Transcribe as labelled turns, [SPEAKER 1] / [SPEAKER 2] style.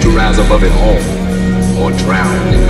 [SPEAKER 1] to rise above it all or drown in